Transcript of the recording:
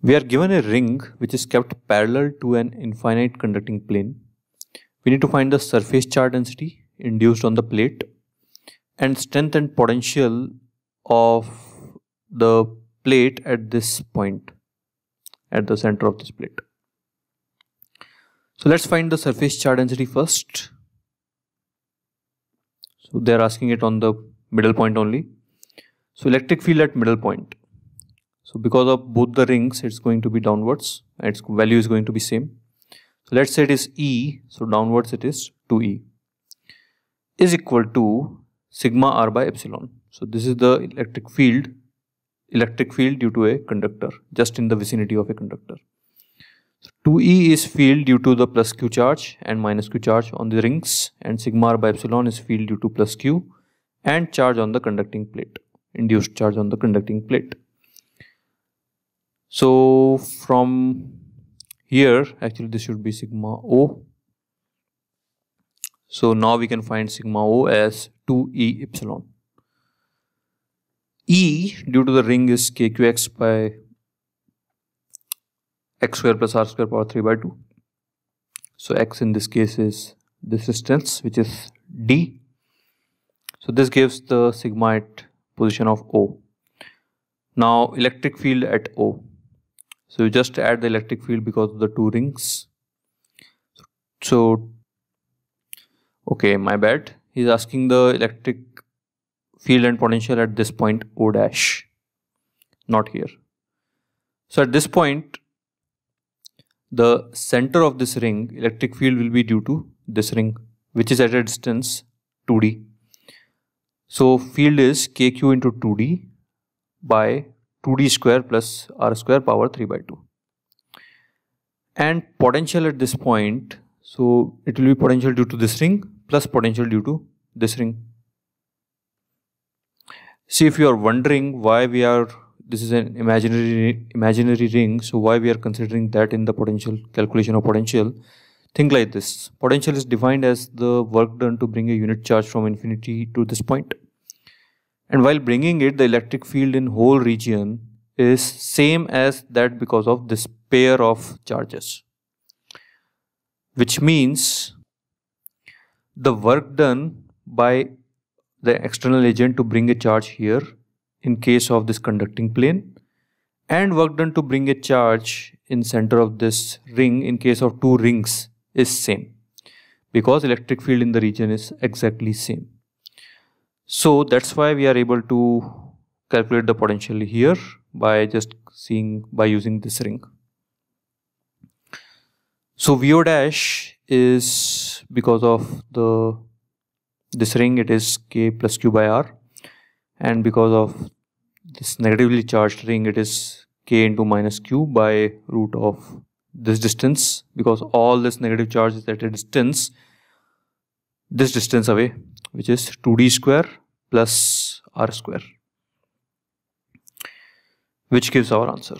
We are given a ring which is kept parallel to an infinite conducting plane. We need to find the surface charge density induced on the plate and strength and potential of the plate at this point at the center of this plate. So let's find the surface charge density first. So they're asking it on the middle point only. So electric field at middle point. So because of both the rings, it's going to be downwards. Its value is going to be same. So let's say it is E. So downwards it is 2E is equal to sigma r by epsilon. So this is the electric field, electric field due to a conductor, just in the vicinity of a conductor. So 2E is field due to the plus q charge and minus q charge on the rings and sigma r by epsilon is field due to plus q and charge on the conducting plate, induced charge on the conducting plate. So from here actually this should be sigma O. So now we can find sigma O as 2E epsilon. E due to the ring is kqx by x square plus r square power 3 by 2. So x in this case is this distance which is d. So this gives the sigma at position of O. Now electric field at O. So you just add the electric field because of the two rings. So, okay, my bad. He's asking the electric field and potential at this point O dash, not here. So at this point, the center of this ring, electric field will be due to this ring, which is at a distance 2D. So field is kq into 2D by 2d square plus r square power 3 by 2 and potential at this point so it will be potential due to this ring plus potential due to this ring. See if you are wondering why we are this is an imaginary imaginary ring so why we are considering that in the potential calculation of potential think like this. Potential is defined as the work done to bring a unit charge from infinity to this point and while bringing it the electric field in whole region is same as that because of this pair of charges. Which means the work done by the external agent to bring a charge here in case of this conducting plane and work done to bring a charge in center of this ring in case of two rings is same because electric field in the region is exactly same so that's why we are able to calculate the potential here by just seeing by using this ring. So VO dash is because of the this ring it is K plus Q by R. And because of this negatively charged ring it is K into minus Q by root of this distance. Because all this negative charge is at a distance this distance away which is 2d square plus r square which gives our answer